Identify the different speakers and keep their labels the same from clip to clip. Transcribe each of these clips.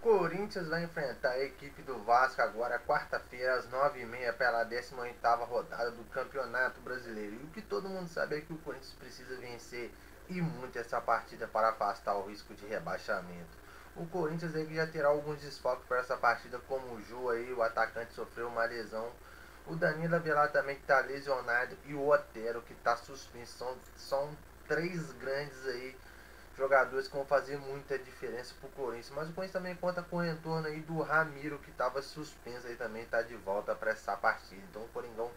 Speaker 1: Corinthians vai enfrentar a equipe do Vasco agora quarta-feira às 9h30 pela 18ª rodada do Campeonato Brasileiro. E o que todo mundo sabe é que o Corinthians precisa vencer e muito essa partida para afastar o risco de rebaixamento. O Corinthians aí já terá alguns desfalques para essa partida, como o Ju aí, o atacante sofreu uma lesão. O Danilo Avelar também está lesionado e o Otero que está suspenso. São, são três grandes aí jogadores que vão fazer muita diferença pro Corinthians. Mas o Corinthians também conta com o retorno aí do Ramiro, que estava suspenso aí também, está de volta para essa partida. Então o Coringão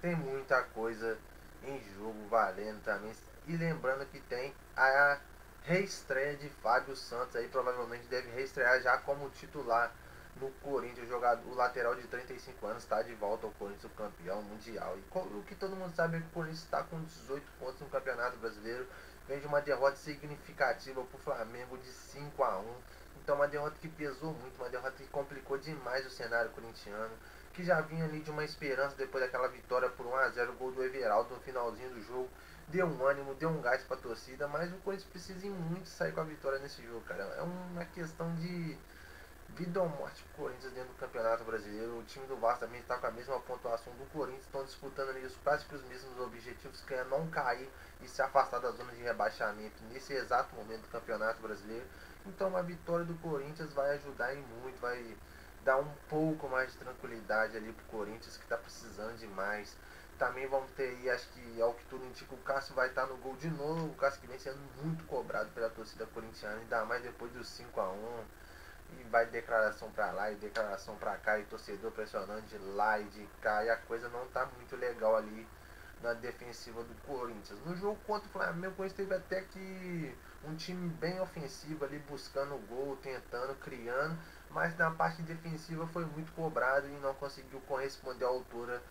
Speaker 1: tem muita coisa em jogo valendo também. E lembrando que tem a reestreia de Fábio Santos aí, provavelmente deve reestrear já como titular no Corinthians, o, jogador, o lateral de 35 anos está de volta ao Corinthians, o campeão mundial. E o que todo mundo sabe é que o Corinthians está com 18 pontos no Campeonato Brasileiro, vem de uma derrota significativa para o Flamengo de 5 a 1 Então uma derrota que pesou muito, uma derrota que complicou demais o cenário corintiano, que já vinha ali de uma esperança depois daquela vitória por 1 a 0 o gol do Everaldo no finalzinho do jogo. Deu um ânimo, deu um gás para a torcida, mas o Corinthians precisa muito sair com a vitória nesse jogo, cara. É uma questão de vida ou morte pro Corinthians dentro do Campeonato Brasileiro. O time do Vasco também está com a mesma pontuação do Corinthians, estão disputando ali os que os mesmos objetivos, que é não cair e se afastar da zona de rebaixamento nesse exato momento do Campeonato Brasileiro. Então uma vitória do Corinthians vai ajudar em muito, vai dar um pouco mais de tranquilidade ali pro Corinthians que está precisando demais. Também vamos ter aí, acho que ao que tudo indica, o Cássio vai estar tá no gol de novo. O Cássio que vem sendo muito cobrado pela torcida corintiana, ainda mais depois dos 5 a 1 e vai declaração para lá e declaração para cá e torcedor pressionando de lá e de cá e a coisa não tá muito legal ali na defensiva do Corinthians. No jogo contra o Flamengo, o Corinthians teve até que um time bem ofensivo ali buscando o gol, tentando, criando, mas na parte defensiva foi muito cobrado e não conseguiu corresponder à altura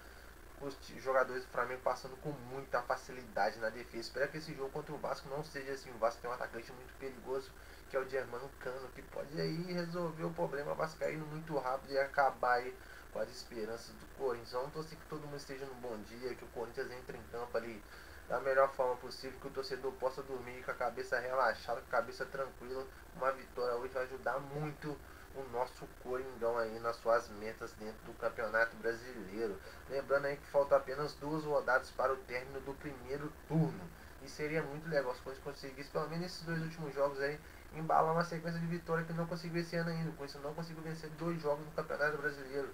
Speaker 1: os jogadores do Flamengo passando com muita facilidade na defesa. Espero que esse jogo contra o Vasco não seja assim. O Vasco tem um atacante muito perigoso, que é o Germano Cano, que pode aí resolver o problema vascaíno muito rápido e acabar aí com as esperanças do Corinthians. Vamos torcer que todo mundo esteja no bom dia, que o Corinthians entre em campo ali da melhor forma possível, que o torcedor possa dormir com a cabeça relaxada, com a cabeça tranquila. Uma vitória hoje vai ajudar muito o nosso Coringão aí nas suas metas dentro do Campeonato Brasileiro. Lembrando aí que falta apenas duas rodadas para o término do primeiro turno. E seria muito legal se fosse conseguisse, pelo menos nesses dois últimos jogos aí, embalar uma sequência de vitória que não conseguiu esse ano ainda. Com isso não conseguiu vencer dois jogos no Campeonato Brasileiro.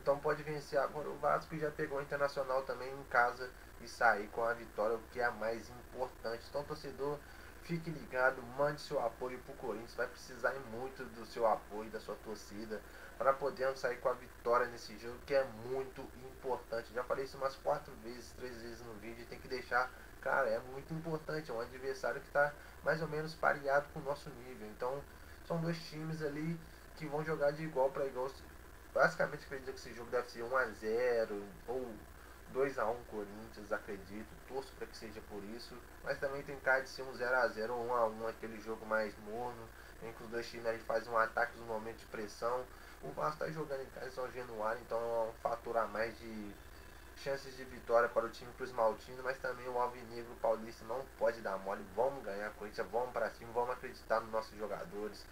Speaker 1: Então pode vencer agora o Vasco já pegou o Internacional também em casa e sair com a vitória, o que é a mais importante. Então torcedor Fique ligado, mande seu apoio pro Corinthians. Vai precisar muito do seu apoio, da sua torcida, para podermos sair com a vitória nesse jogo, que é muito importante. Já falei isso umas quatro vezes, três vezes no vídeo. Tem que deixar, cara, é muito importante. É um adversário que está mais ou menos pareado com o nosso nível. Então, são dois times ali que vão jogar de igual para igual. Basicamente, acredito que esse jogo deve ser 1 a 0 ou 2 a 1 Corinthians, acredito, torço para que seja por isso, mas também tem cara de ser um 0 a 0 ou 1 a 1 aquele jogo mais morno, em que os dois times aí fazem um ataque no momento de pressão. O Vasco está jogando em casa em São Januário, então é um fator a mais de chances de vitória para o time para Maltino, mas também o Alvinegro Paulista não pode dar mole. Vamos ganhar a Corinthians, vamos para cima, vamos acreditar nos nossos jogadores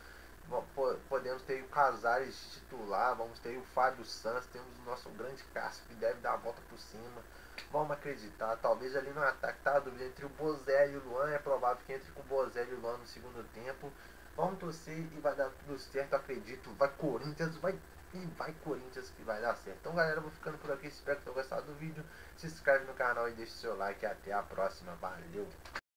Speaker 1: podemos ter o Casares titular, vamos ter o Fábio Santos, temos o nosso grande Cássio que deve dar a volta por cima. Vamos acreditar, talvez ali no ataque tá a dúvida entre o Bozé e o Luan, é provável que entre com o Bozé e o Luan no segundo tempo. Vamos torcer e vai dar tudo certo, acredito. Vai Corinthians, vai e vai Corinthians que vai dar certo. Então galera, eu vou ficando por aqui, espero que tenham gostado do vídeo. Se inscreve no canal e deixe seu like. Até a próxima, valeu!